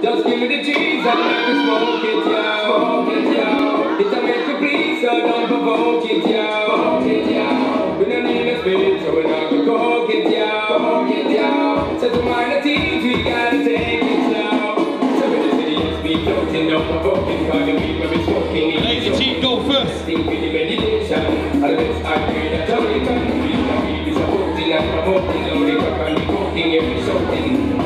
Just give me the cheese and let me smoke it, yeah. Smoke it, yeah. It's a make me please, so don't provoke it, yeah. Smoke it, yeah. We don't need a spit, so we're not gonna coke it, yeah. Smoke it, yeah. So to minor teens, we gotta take it slow. So the city is be floating, don't provoke it, cause the weed when we smoking it. Lazy team go first. Think with the meditation, all the best I pray that Jamaican feel that we be supporting and promoting, all the crack and the coking, every.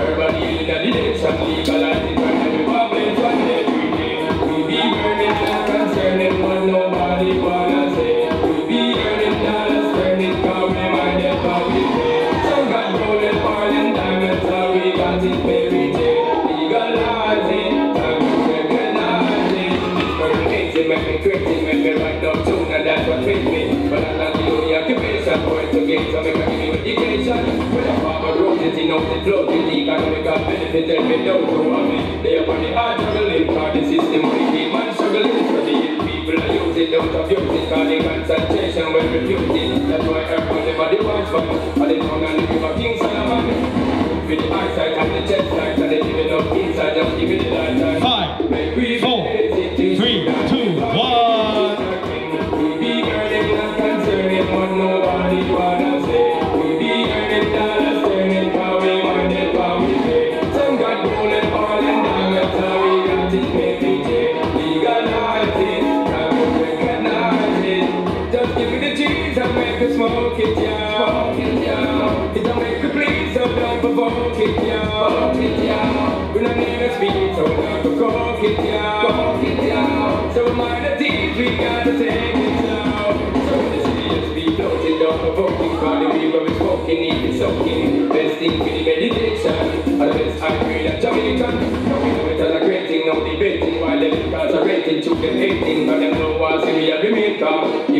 Urban healing and the legalizing make me write down tune and that's what makes me. But I'm not the only occupation for it to gain, so make a give me education. When I'm farmer road, it knows it flows, it economical benefit, and me don't know what me. They are on the hard the system we keep man struggling. So the ill people are it, don't abuse it, cause the concentration will refuse it. That's why everybody wants and they tongue and the river King Solomon. For the eyesight and the chest light, and they give it up inside, just give it the light. Go coke it, yeah. Coke it, yeah. So mind the teeth, we gotta take it slow. So when the city is be floating, don't provoke it, cause the river is smoking, need it soaking. Best thing for the meditation, the I pray that Jamaican. No, we know it as a great thing, no debating, while them incarcerating, to them hating, cause them know what's in the every car. Even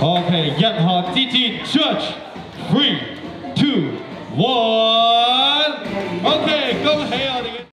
OK，一、二、三、Judge，three，two，one，OK，恭喜我。